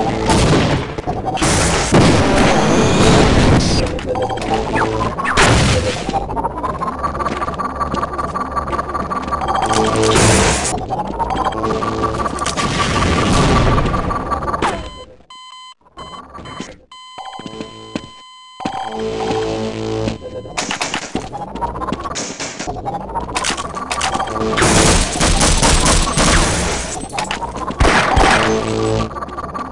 you.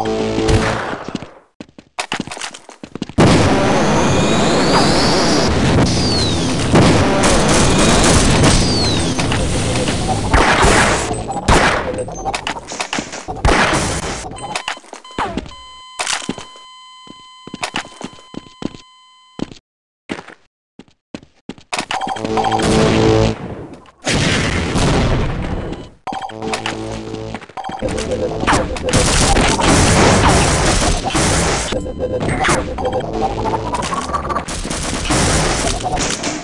Oh.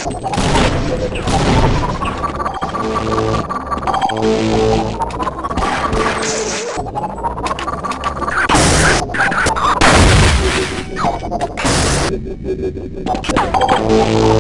Oh, my God.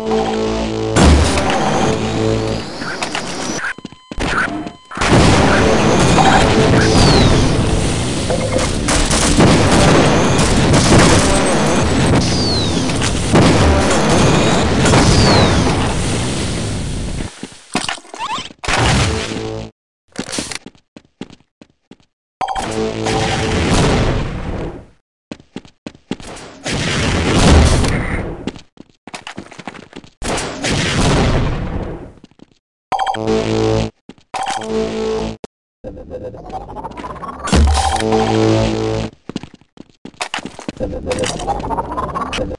Música The